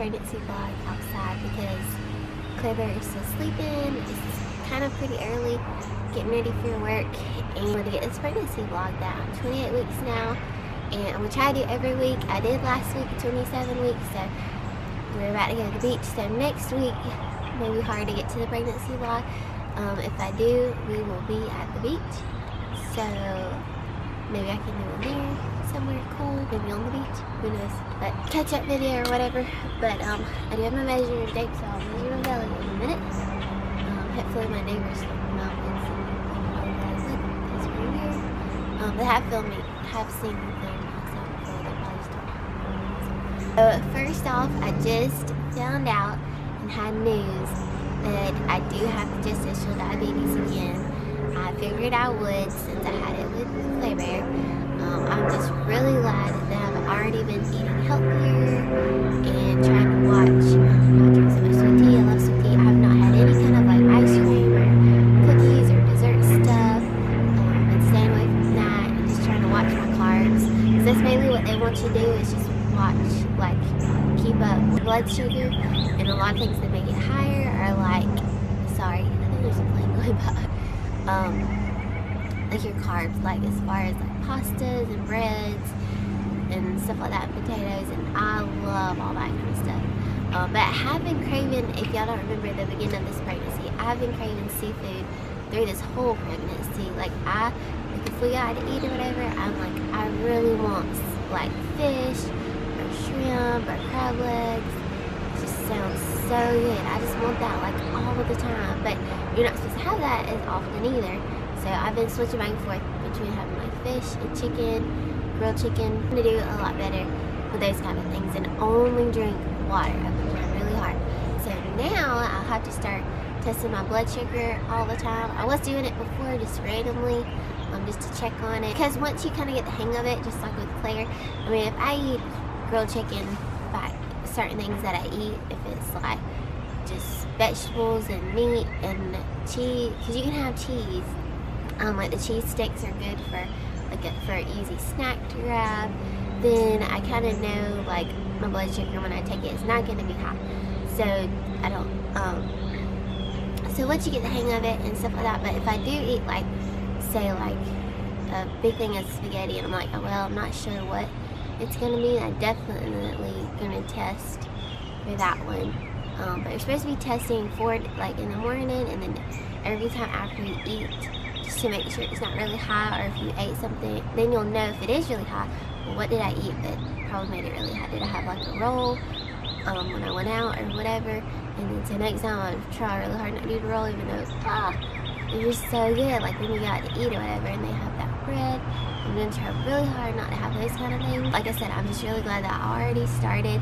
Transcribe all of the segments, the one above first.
pregnancy vlog outside because Bear is still sleeping. It's kind of pretty early, getting ready for work, and I'm gonna get this pregnancy vlog down. 28 weeks now, and I'm gonna try to do every week. I did last week, 27 weeks, so we're about to go to the beach. So next week, may be hard to get to the pregnancy vlog. Um, if I do, we will be at the beach. So maybe I can do one there, somewhere cool, maybe on the beach, who knows. But catch up video or whatever. But um, I do have my measuring tape, so I'll measure my belly in a minute. Um, hopefully my neighbors don't. That's pretty weird. Um, they have filmed me, have seen me film myself before, they probably So first off, I just found out and had news that I do have gestational diabetes again. I figured I would since I had it with Klaire Bear. Um, I'm just I've been eating healthier and trying to watch. Not drinking so much sweet tea. I love sweet tea. I have not had any kind of like ice cream or cookies or dessert stuff. Um, and staying away from that and just trying to watch my carbs. Because that's mainly what they want you to do is just watch, like keep up blood sugar and a lot of things that make it higher are like, sorry, I think there's a plane going by um, like your carbs, like as far as like pastas and breads and stuff like that, and potatoes, and I love all that kind of stuff. Um, but I have been craving, if y'all don't remember the beginning of this pregnancy, I've been craving seafood through this whole pregnancy. Like I, like if we got to eat or whatever, I'm like, I really want like fish or shrimp or crab legs. It just sounds so good. I just want that like all the time. But you're not supposed to have that as often either. So I've been switching back and forth between having like fish and chicken, grilled chicken. I'm gonna do a lot better with those kind of things and only drink water. I've been trying really hard. So now I'll have to start testing my blood sugar all the time. I was doing it before just randomly, um, just to check on it. Because once you kind of get the hang of it, just like with Klaire, I mean, if I eat grilled chicken, by certain things that I eat, if it's like just vegetables and meat and cheese, because you can have cheese. Um, like the cheese sticks are good for like a, for an easy snack to grab. Then I kind of know like my blood sugar when I take it is not going to be high, so I don't. Um, so once you get the hang of it and stuff like that, but if I do eat like, say like a big thing of spaghetti, and I'm like, oh well, I'm not sure what it's gonna be, I'm definitely gonna test for that one. Um, but you're supposed to be testing for it like in the morning and then every time after you eat just to make sure it's not really high or if you ate something then you'll know if it is really high. Well what did I eat that probably made it really high? Did I have like a roll um, when I went out or whatever? And then so next time I try really hard not to do the roll even though it's ah, it was so good. Like when you got to eat or whatever and they have that bread I'm gonna try really hard not to have those kind of things. Like I said I'm just really glad that I already started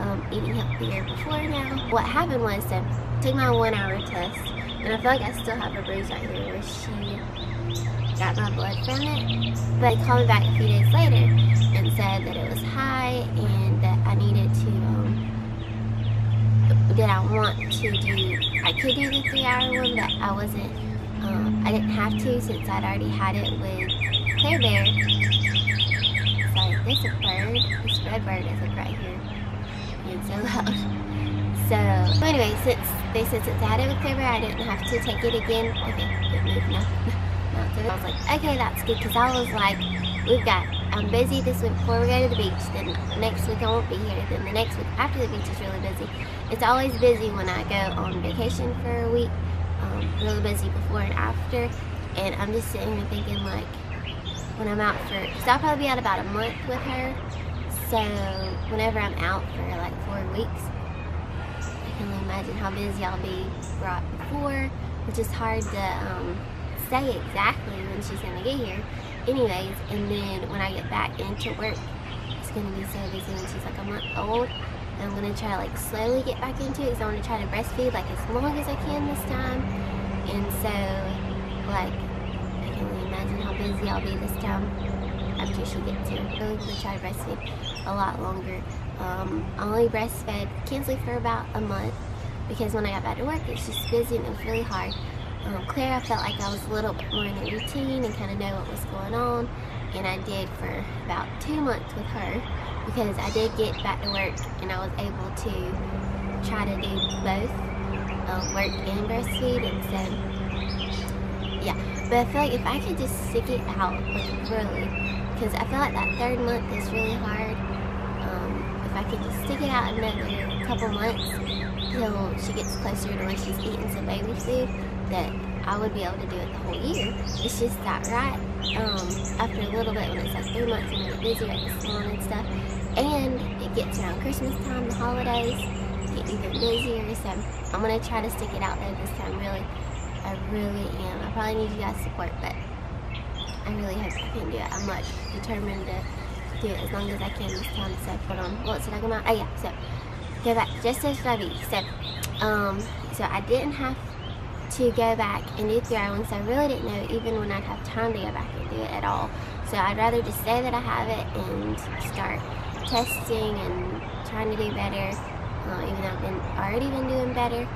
um, eating healthier before now. What happened was that I took my one hour test and I feel like I still have a bruise right here where she got my blood from it. But they called me back a few days later and said that it was high and that I needed to, um, that I want to do, I could do the three hour one, but I wasn't, um, I didn't have to since I'd already had it with Klaire Bear. Sorry, there's a bird, this red bird is like right here It's so loud. So, anyway, since they said since I had it with Klaire I didn't have to take it again. Okay, it moved now. I was like, okay, that's good, because I was like, we've got, I'm busy this week before we go to the beach, then next week I won't be here, then the next week after the beach is really busy. It's always busy when I go on vacation for a week, um, really busy before and after, and I'm just sitting here thinking like, when I'm out for, because I'll probably be out about a month with her, so whenever I'm out for like four weeks, can only imagine how busy I'll be right before, which is hard to um, say exactly when she's gonna get here. Anyways, and then when I get back into work, it's gonna be so busy when she's like a month old. And I'm gonna try to like slowly get back into it because I want to try to breastfeed like as long as I can this time. And so, like, I can only imagine how busy I'll be this time after she gets here. I'm really gonna try to breastfeed a lot longer. Um, I only breastfed Kinsley for about a month because when I got back to work, it was just busy and it was really hard. Um, Klaire, I felt like I was a little bit more in the routine and kind of know what was going on. and I did for about two months with her because I did get back to work and I was able to try to do both um, work and breastfeed and so yeah but I feel like if I could just stick it out like really because I feel like that third month is really hard I could just stick it out another couple months till she gets closer to where she's eating some baby food that I would be able to do it the whole year. It's just that right um, after a little bit when it's like three months and you get busier at the salon and stuff. And it gets around Christmas time, the holidays, get even busier. So I'm gonna try to stick it out there this time. Really, I really am. I probably need you guys' support, but I really hope I can do it. I'm like determined to do it as long as I can this time. So put on what was I talking about? Oh yeah, so go back gestational diabetes. So um, so I didn't have to go back and do three hour so I really didn't know even when I'd have time to go back and do it at all. So I'd rather just say that I have it and start testing and trying to do better, uh, even though I've been already been doing better.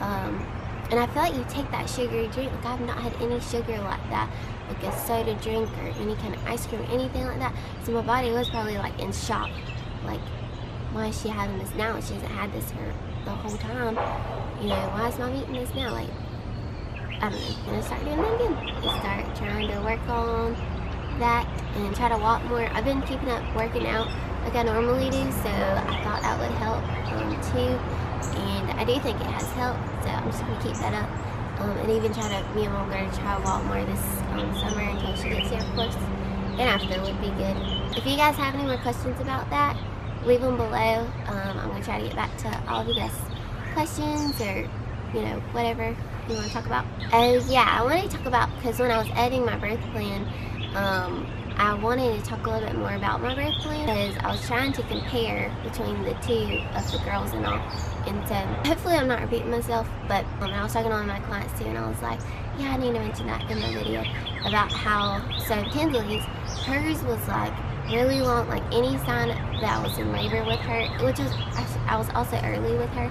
Um, and I feel like you take that sugary drink, like I've not had any sugar like that, like a soda drink or any kind of ice cream or anything like that. So my body was probably like in shock, like why is she having this now? She hasn't had this for the whole time. You know, why is mom eating this now? Like, I don't know, gonna start doing that again. Start trying to work on that and try to walk more. I've been keeping up working out like I normally do, so I thought that would help um, too. And I do think it has helped, so I'm just gonna keep that up. Um, and even try to, me and mom gonna try more this um, summer until she gets here, of course. And after would be good. If you guys have any more questions about that, leave them below. Um, I'm gonna try to get back to all of you guys' questions or, you know, whatever you want to talk about? Oh yeah, I want to talk about because when I was editing my birth plan, um, I wanted to talk a little bit more about my birth plan because I was trying to compare between the two of the girls and all. And so hopefully I'm not repeating myself, but um, I was talking to one of my clients too and I was like, yeah, I need to mention that in the video about how, so Kinsley's, hers was like really long, like any sign that I was in labor with her, which was, I was also early with her,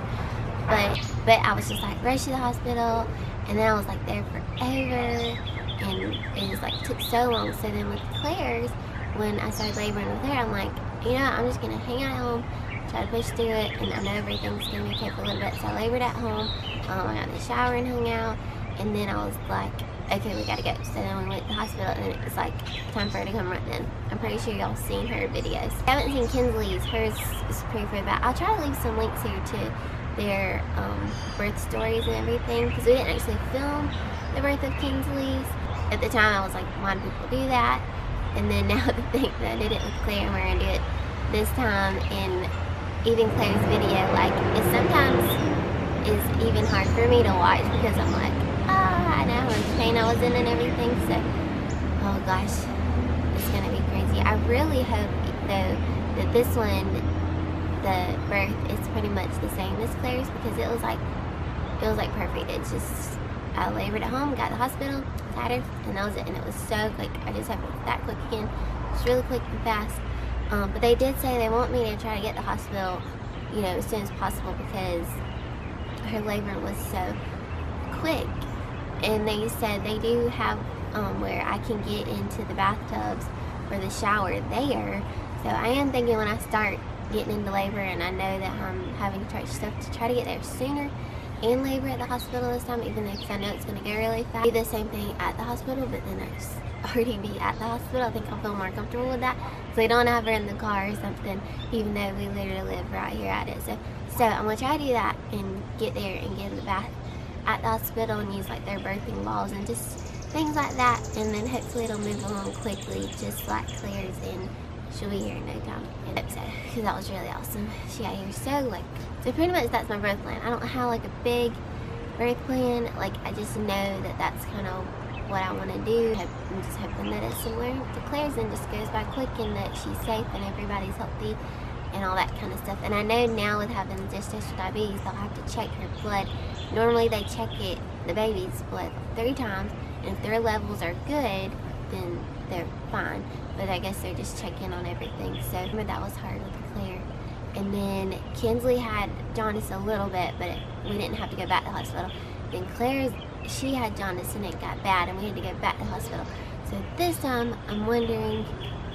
but but I was just like rushed to the hospital, and then I was like there forever, and it just like took so long. So then with Klaire's, when I started laboring with her, I'm like, you know, I'm just gonna hang out at home, try to push through it, and I know everything's gonna for a little bit. So I labored at home. Um, I got in the shower and hung out, and then I was like, okay, we gotta go. So then we went to the hospital, and it was like time for her to come right then. I'm pretty sure y'all seen her videos. I haven't seen Kinsley's. Hers is pretty for that. I'll try to leave some links here too their um, birth stories and everything because we didn't actually film the birth of Kinsley's. At the time, I was like, why do people do that? And then now the think that I did it with Klaire and we're gonna do it this time in even Klaire's video, like it sometimes is even hard for me to watch because I'm like, ah, I know how much pain I was in and everything. So, oh gosh, it's gonna be crazy. I really hope though that this one the birth is pretty much the same as Klaire's because it was like it was like perfect. It's just I labored at home, got to the hospital, her, and that was it. And it was so quick. I just have that quick again. It's really quick and fast. Um, but they did say they want me to try to get to the hospital, you know, as soon as possible because her labor was so quick. And they said they do have um, where I can get into the bathtubs or the shower there. So I am thinking when I start getting into labor and I know that I'm having to try stuff to try to get there sooner and labor at the hospital this time even though I know it's going to go really fast. Do the same thing at the hospital but then I already be at the hospital. I think I'll feel more comfortable with that so we don't have her in the car or something even though we literally live right here at it. So, so I'm to try to do that and get there and get in the bath at the hospital and use like their birthing balls and just things like that and then hopefully it'll move along quickly just like Klaire's and she'll be here in no time. And upset because that was really awesome. She got here so like so pretty much that's my birth plan. I don't have like a big birth plan. Like I just know that that's kind of what I want to do. I'm just hoping that it's to Klaire's and just goes by quick and that she's safe and everybody's healthy and all that kind of stuff. And I know now with having gestational diabetes, they'll have to check her blood. Normally they check it, the baby's blood, three times. And if their levels are good, then they're fine. But I guess they're just checking on everything. So that was hard with Klaire. And then Kinsley had jaundice a little bit, but it, we didn't have to go back to the hospital. Then Klaire, she had jaundice and it got bad and we had to go back to the hospital. So this time I'm wondering,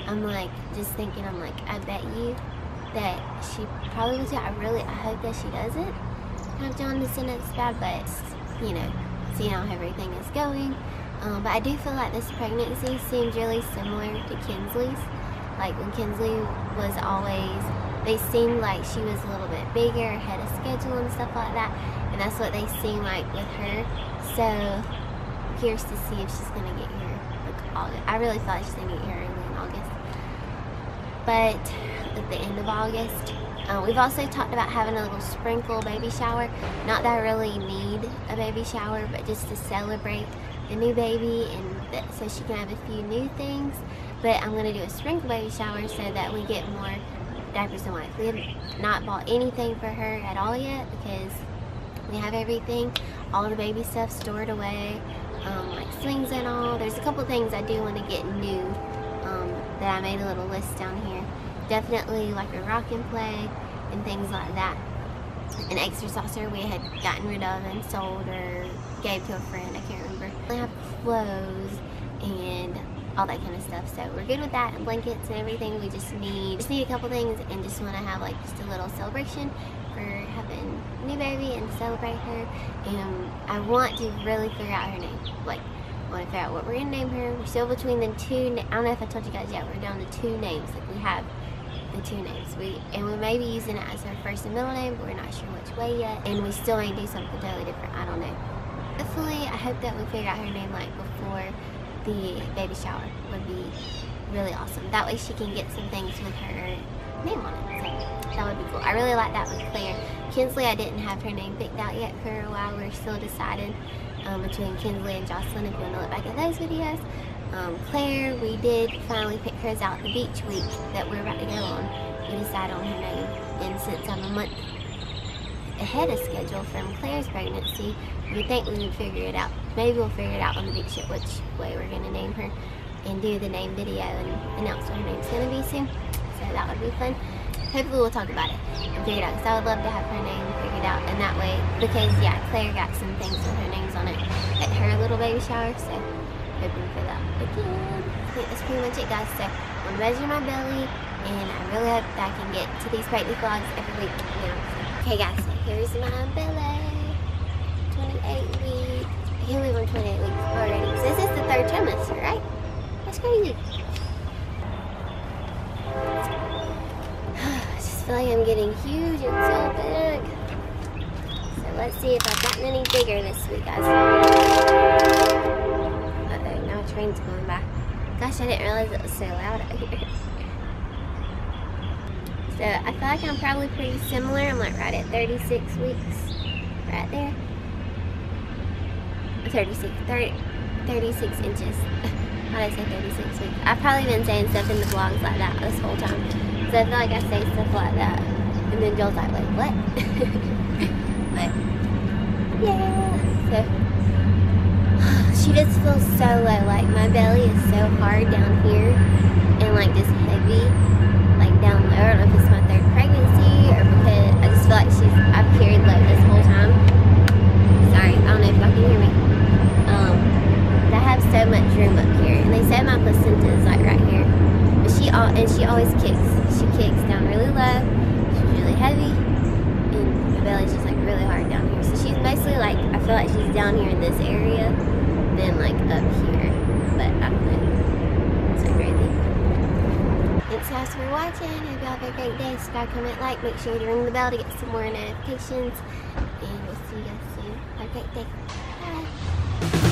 I'm like just thinking, I'm like, I bet you that she probably will do. I really, I hope that she doesn't have jaundice and it's bad, but you know, see how everything is going. Um, but I do feel like this pregnancy seems really similar to Kinsley's. Like when Kinsley was always, they seemed like she was a little bit bigger, had a schedule and stuff like that. And that's what they seem like with her. So, I'm curious to see if she's going to get here like August. I really thought she's going to get here early in August. But at the end of August, uh, we've also talked about having a little sprinkle baby shower. Not that I really need a baby shower, but just to celebrate the new baby and so she can have a few new things. But I'm to do a sprinkle baby shower so that we get more diapers and wipes. We have not bought anything for her at all yet because we have everything, all the baby stuff stored away, um, like slings and all. There's a couple things I do want to get new um, that I made a little list down here. Definitely like a rock and play and things like that. An extra saucer we had gotten rid of and sold or gave to a friend, Have clothes and all that kind of stuff. So we're good with that and blankets and everything. We just need just need a couple things and just want to have like just a little celebration for having a new baby and celebrate her. And I want to really figure out her name. Like I want to figure out what we're gonna name her. We're still between the two. I don't know if I told you guys yet. We're down to two names. Like we have the two names. We and we may be using it as her first and middle name, but we're not sure which way yet. And we still may do something totally different. I don't know. Hopefully, I hope that we figure out her name like before the baby shower would be really awesome. That way she can get some things with her name on it. So that would be cool. I really like that with Klaire. Kinsley, I didn't have her name picked out yet for a while. We're still decided um, between Kinsley and Jocelyn if you want to look back at those videos. Um, Klaire, we did finally pick hers out the beach week that we're about to go on. We decided on her name. And since I'm a month ahead of schedule from Klaire's pregnancy, we think we would figure it out. Maybe we'll figure it out on the beach trip which way we're going to name her and do the name video and announce what her name's going to be soon. So that would be fun. Hopefully we'll talk about it and figure it out because I would love to have her name figured out and that way, because yeah, Klaire got some things with her names on it at her little baby shower, so hoping for that again. I think that's pretty much it guys, so I'm measuring my belly and I really hope that I can get to these pregnancy vlogs every week. You know? Okay guys, here's my belly. 28 weeks. I can't 28 weeks already. So this is the third trimester, right? That's crazy. I just feel like I'm getting huge and so big. So let's see if I've gotten any bigger this week, guys. Uh-oh, now a train's going by. Gosh, I didn't realize it was so loud out here. So I feel like I'm probably pretty similar. I'm like right at 36 weeks. Right there. 36, 30, 36 inches. How did I say 36 weeks? I've probably been saying stuff in the vlogs like that this whole time. So I feel like I say stuff like that. And then Joel's like, wait, what? but, yeah. So, she just feels so low. Like, my belly is so hard down here. And, like, just heavy. Like, down low. I don't know if it's my third pregnancy or because I just feel like she's, I've carried low this whole time. Sorry, I don't know if y'all can hear me. Um, but I have so much room up here. And they say my placenta is like right here. But she all and she always kicks. She kicks down really low. She's really heavy. And her belly's just like really hard down here. So she's basically like I feel like she's down here in this area then like up here. But I don't know. It's so crazy. Thanks guys for watching. Hope y'all have a great day. Subscribe, comment, like. Make sure to ring the bell to get some more notifications. And we'll see you guys soon. Have a great day. Bye.